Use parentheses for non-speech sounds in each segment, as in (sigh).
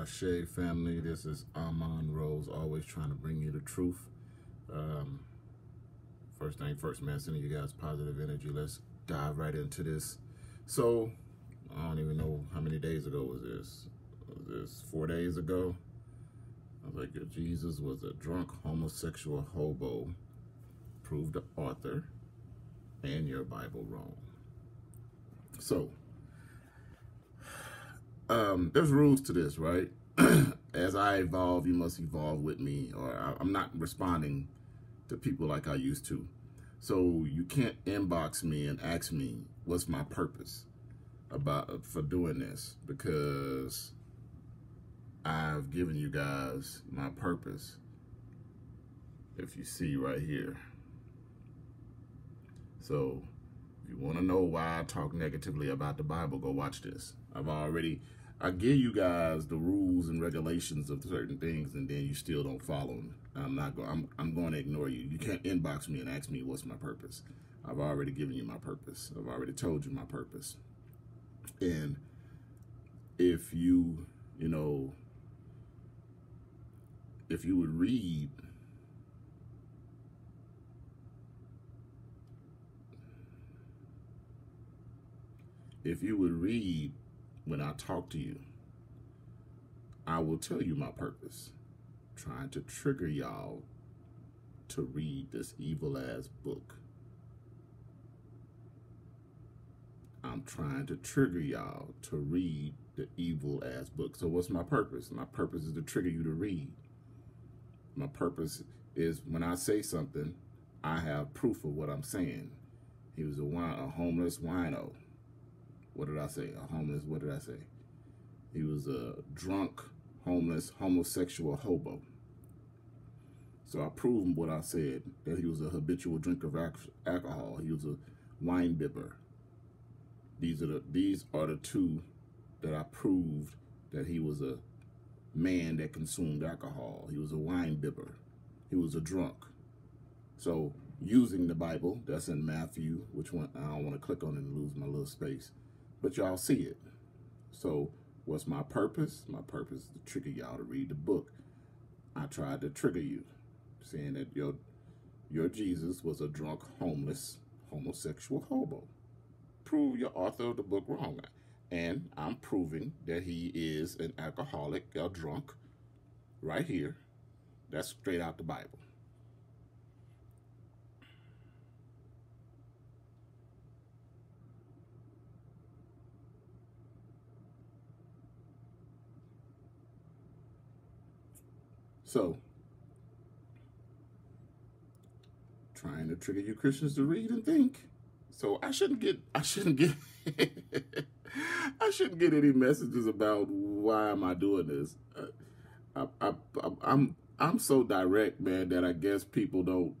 Ashe family, this is Amon Rose, always trying to bring you the truth. Um, first thing first, man, sending you guys positive energy. Let's dive right into this. So, I don't even know how many days ago was this. Was this four days ago? I was like, Jesus was a drunk homosexual hobo. Prove the author and your Bible wrong. So, um, there's rules to this, right? (clears throat) As I evolve, you must evolve with me, or I, I'm not responding to people like I used to. So you can't inbox me and ask me what's my purpose about for doing this because I've given you guys my purpose. If you see right here. So you want to know why I talk negatively about the Bible, go watch this. I've already I give you guys the rules and regulations of certain things, and then you still don't follow them. I'm not going. I'm I'm going to ignore you. You can't inbox me and ask me what's my purpose. I've already given you my purpose. I've already told you my purpose. And if you, you know, if you would read if you would read when I talk to you, I will tell you my purpose. Trying to trigger y'all to read this evil ass book. I'm trying to trigger y'all to read the evil ass book. So what's my purpose? My purpose is to trigger you to read. My purpose is when I say something, I have proof of what I'm saying. He was a, wine, a homeless wino. What did I say? A homeless, what did I say? He was a drunk, homeless, homosexual hobo. So I proved what I said, that he was a habitual drinker of alcohol. He was a wine bibber. These are the these are the two that I proved that he was a man that consumed alcohol. He was a wine bibber. He was a drunk. So using the Bible, that's in Matthew, which one I don't want to click on and lose my little space but y'all see it. So what's my purpose? My purpose is to trigger y'all to read the book. I tried to trigger you, saying that your your Jesus was a drunk, homeless, homosexual hobo. Prove your author of the book wrong. And I'm proving that he is an alcoholic, a drunk, right here. That's straight out the Bible. So, trying to trigger you Christians to read and think. So I shouldn't get, I shouldn't get, (laughs) I shouldn't get any messages about why am I doing this. Uh, I, I, I, I'm, I'm so direct, man, that I guess people don't,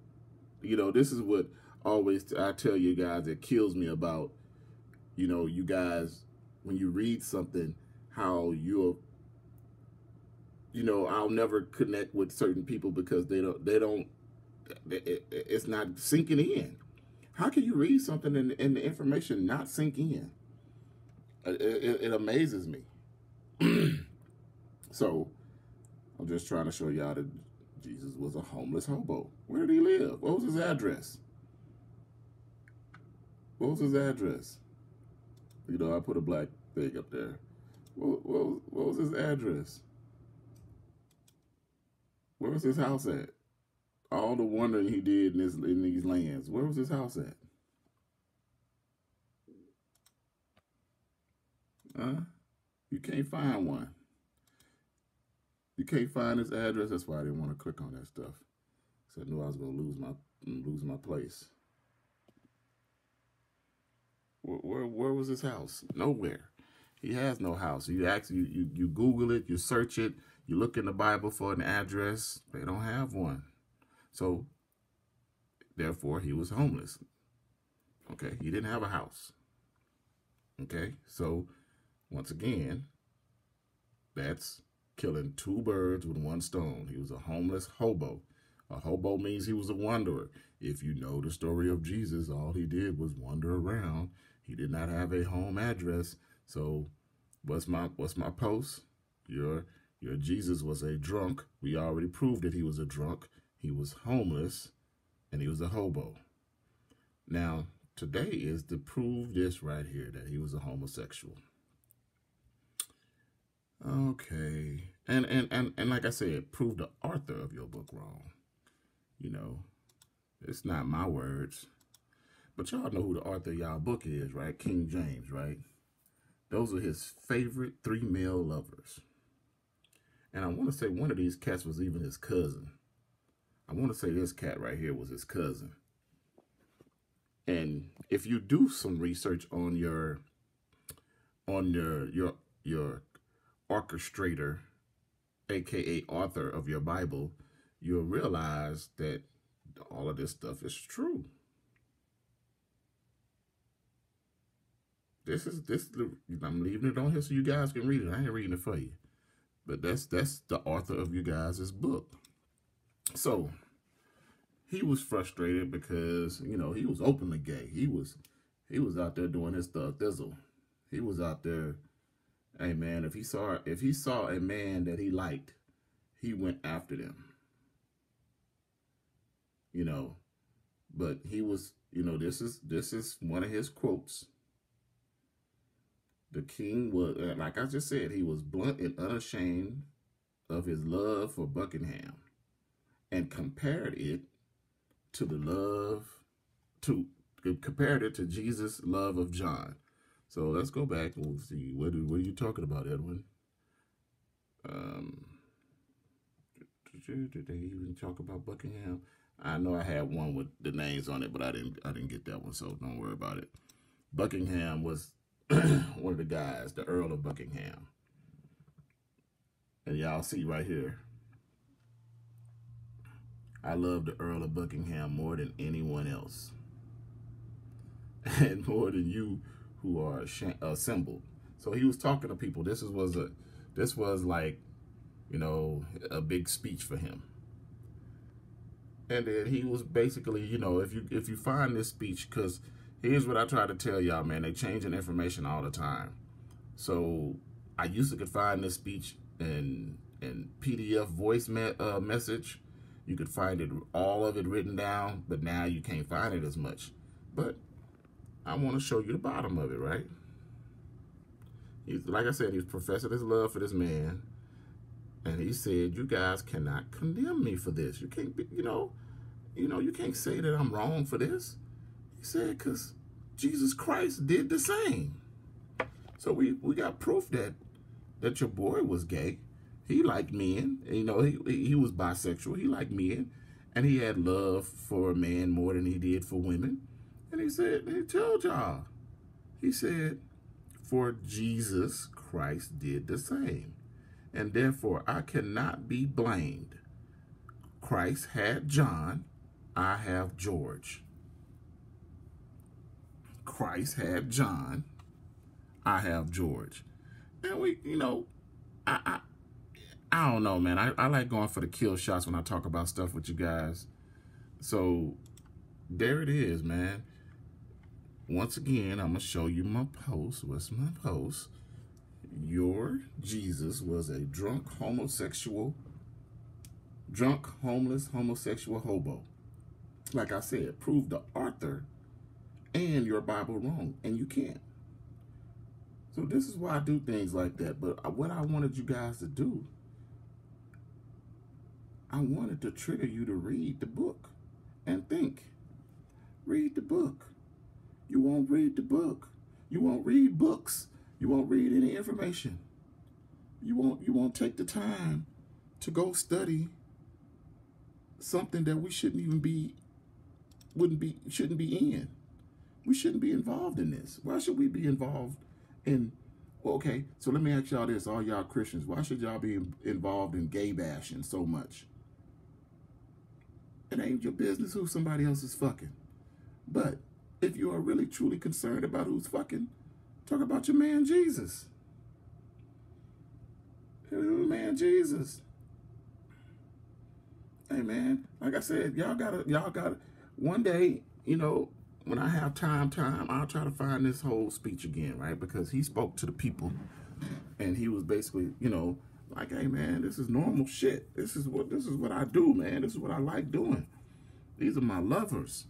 you know, this is what always I tell you guys it kills me about, you know, you guys, when you read something, how you're you know, I'll never connect with certain people because they don't, they don't, it, it's not sinking in. How can you read something and, and the information not sink in? It, it, it amazes me. (clears throat) so I'm just trying to show y'all that Jesus was a homeless hobo. Where did he live? What was his address? What was his address? You know, I put a black thing up there. What, what, what was his address? Where was his house at? All the wandering he did in this in these lands. Where was his house at? Huh? You can't find one. You can't find his address. That's why I didn't want to click on that stuff. So I knew I was gonna lose my lose my place. Where, where, where was his house? Nowhere. He has no house. You actually you, you you Google it, you search it, you look in the Bible for an address, they don't have one. So, therefore, he was homeless. Okay, he didn't have a house. Okay, so once again, that's killing two birds with one stone. He was a homeless hobo. A hobo means he was a wanderer. If you know the story of Jesus, all he did was wander around. He did not have a home address. So what's my what's my post? Your Your Jesus was a drunk. We already proved that he was a drunk. He was homeless and he was a hobo. Now, today is to prove this right here that he was a homosexual. Okay. And and and, and like I said, prove the author of your book wrong. You know, it's not my words. But y'all know who the author of y'all book is, right? King James, right? Those are his favorite three male lovers. And I want to say one of these cats was even his cousin. I want to say this cat right here was his cousin. And if you do some research on your on your your your orchestrator, aka author of your Bible, you'll realize that all of this stuff is true. This is this. I'm leaving it on here so you guys can read it. I ain't reading it for you, but that's that's the author of you guys' book. So he was frustrated because you know he was openly gay. He was he was out there doing his stuff. Thizzle. He was out there. Hey man, if he saw if he saw a man that he liked, he went after them. You know, but he was you know this is this is one of his quotes the king was, uh, like I just said, he was blunt and unashamed of his love for Buckingham and compared it to the love, to compared it to Jesus' love of John. So let's go back and we'll see. What, what are you talking about, Edwin? Um, did they even talk about Buckingham? I know I had one with the names on it, but I didn't. I didn't get that one, so don't worry about it. Buckingham was (clears throat) one of the guys, the Earl of Buckingham. And y'all see right here. I love the Earl of Buckingham more than anyone else. (laughs) And more than you who are assembled. So he was talking to people. This was a this was like, you know, a big speech for him. And then he was basically, you know, if you if you find this speech, because here's what I try to tell y'all, man. They changing information all the time. So I used to could find this speech in in PDF voice me uh, message. You could find it all of it written down, but now you can't find it as much. But I want to show you the bottom of it, right? He's like I said, he's professing his love for this man, and he said, "You guys cannot condemn me for this. You can't, be, you know, you know, you can't say that I'm wrong for this." He said, because Jesus Christ did the same. So we, we got proof that that your boy was gay. He liked men. You know, he, he was bisexual. He liked men. And he had love for a man more than he did for women. And he said, he told y'all. He said, for Jesus Christ did the same. And therefore, I cannot be blamed. Christ had John. I have George. Christ had John. I have George. And we, you know, I, I, I don't know, man. I, I like going for the kill shots when I talk about stuff with you guys. So there it is, man. Once again, I'm going to show you my post. What's my post? Your Jesus was a drunk homosexual, drunk, homeless, homosexual hobo. Like I said, prove the author and your Bible wrong, and you can't. So this is why I do things like that. But what I wanted you guys to do, I wanted to trigger you to read the book and think. Read the book. You won't read the book. You won't read books. You won't read any information. You won't you won't take the time to go study something that we shouldn't even be wouldn't be shouldn't be in. We shouldn't be involved in this. Why should we be involved in, okay, so let me ask y'all this, all y'all Christians, why should y'all be involved in gay bashing so much? It ain't your business who somebody else is fucking. But if you are really truly concerned about who's fucking, talk about your man Jesus. Your man Jesus. Hey man, like I said, y'all gotta, y'all gotta, one day, you know, when I have time, time, I'll try to find this whole speech again, right? Because he spoke to the people and he was basically, you know, Like, hey man, this is normal shit. This is what this is what I do, man. This is what I like doing. These are my lovers.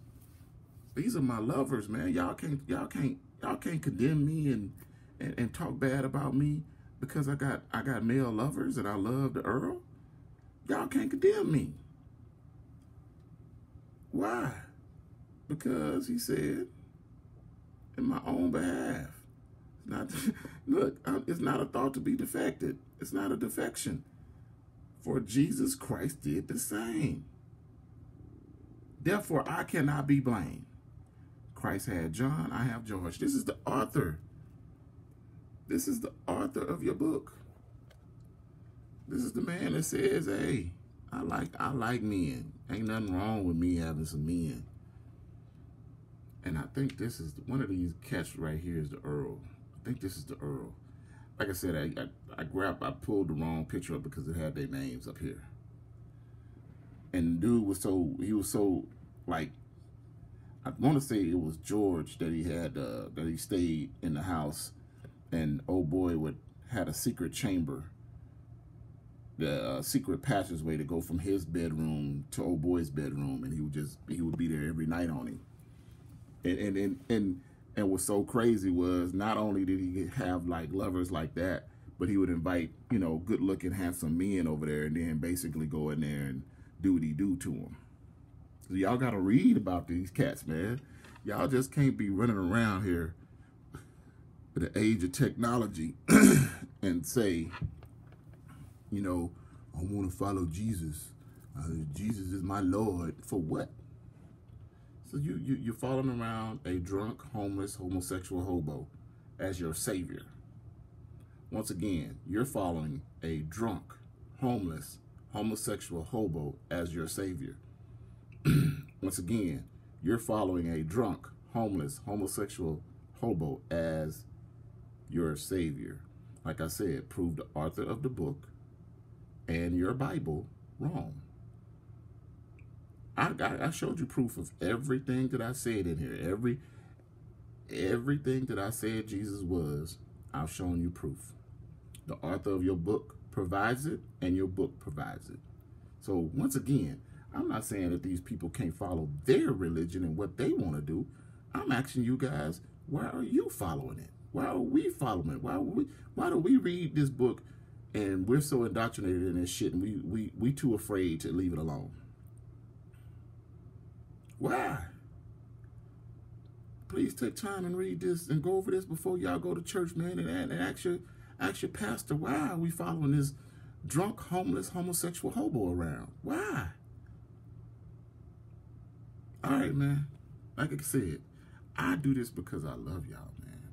These are my lovers, man. Y'all can't y'all can't y'all can't condemn me and, and and talk bad about me because I got I got male lovers and I love the Earl. Y'all can't condemn me. Why? Because he said in my own behalf. It's not (laughs) look, um, it's not a thought to be defected. It's not a defection. For Jesus Christ did the same. Therefore, I cannot be blamed. Christ had John, I have George. This is the author. This is the author of your book. This is the man that says, hey, I like I like men. Ain't nothing wrong with me having some men. And I think this is one of these cats right here is the Earl. I think this is the Earl. Like I said, I, I, I grabbed, I pulled the wrong picture up because it had their names up here. And dude was so, he was so, like, I want to say it was George that he had, uh, that he stayed in the house and old boy would had a secret chamber, the uh, secret passageway to go from his bedroom to old boy's bedroom. And he would just, he would be there every night on him. And, and, and, and, and what's so crazy was not only did he have like lovers like that, but he would invite, you know, good looking, handsome men over there and then basically go in there and do what he do to them. So y'all got to read about these cats, man. Y'all just can't be running around here at the age of technology (clears throat) and say, you know, I want to follow Jesus. Uh, Jesus is my Lord. For what? So you, you, you're following around a drunk, homeless, homosexual hobo as your savior. Once again, you're following a drunk, homeless, homosexual hobo as your savior. (clears throat) Once again, you're following a drunk, homeless, homosexual hobo as your savior. Like I said, prove the author of the book and your Bible wrong. I, I, I showed you proof of everything that I said in here. Every everything that I said Jesus was, I've shown you proof. The author of your book provides it, and your book provides it. So once again, I'm not saying that these people can't follow their religion and what they want to do. I'm asking you guys, why are you following it? Why are we following it? Why we, why do we read this book and we're so indoctrinated in this shit and we we we too afraid to leave it alone? Why? Please take time and read this and go over this before y'all go to church, man, and, and ask your, ask your pastor, why are we following this drunk, homeless, homosexual hobo around? Why? All right, man. Like I said, I do this because I love y'all, man.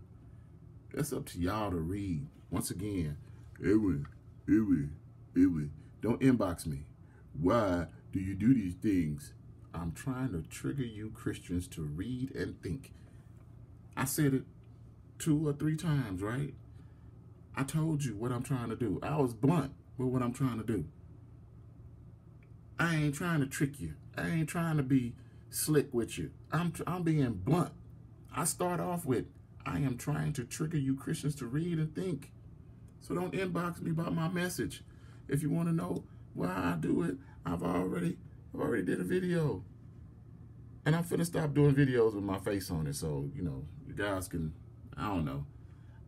It's up to y'all to read. Once again, Edwin, Edwin, Edwin, don't inbox me. Why do you do these things? I'm trying to trigger you Christians to read and think. I said it two or three times, right? I told you what I'm trying to do. I was blunt with what I'm trying to do. I ain't trying to trick you. I ain't trying to be slick with you. I'm, I'm being blunt. I start off with, I am trying to trigger you Christians to read and think. So don't inbox me about my message. If you want to know why I do it, I've already I've already did a video. And I'm finna stop doing videos with my face on it. So, you know, you guys can, I don't know.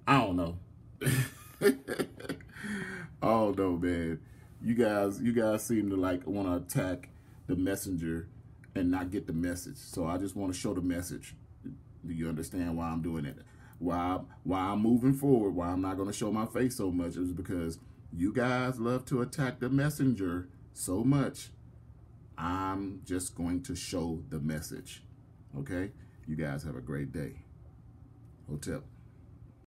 I don't know. (laughs) I don't man. You guys, you guys seem to like want to attack the messenger and not get the message. So I just want to show the message. Do you understand why I'm doing it? Why, why I'm moving forward, why I'm not going to show my face so much is because you guys love to attack the messenger so much I'm just going to show the message. Okay? You guys have a great day. Hotel.